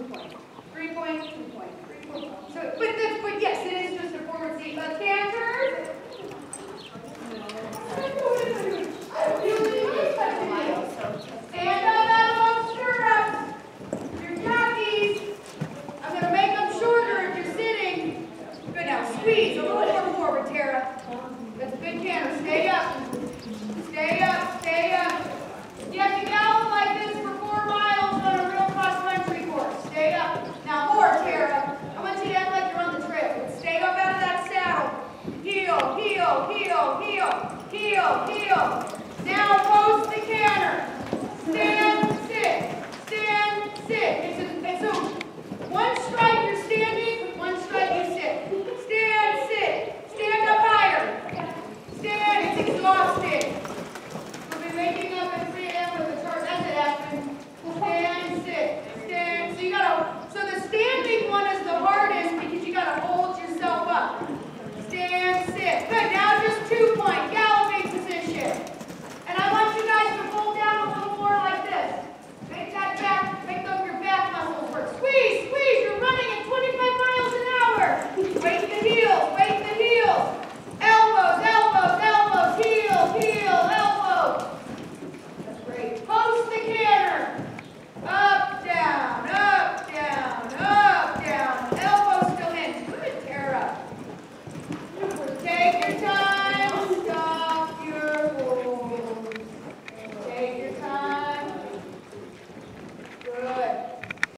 two point, three point, two point, three point. So, but, this, but yes, it is just a forward seat. Stand of stirrups. Your jockeys. I'm going to make them shorter if you're sitting. Good now, squeeze a little more forward, Tara. That's good, canter. Stay up. Now, more, Tara. I want you to act like you're on the trip. Stay up out of that saddle. Heel, heel, heel, heel, heel, heel. Now post the canter. Stand, sit, stand, sit. It's a, it's a one strike you're standing, one strike you sit. Stand, sit, stand up higher. Stand, it's exhausted. We'll be waking up Good.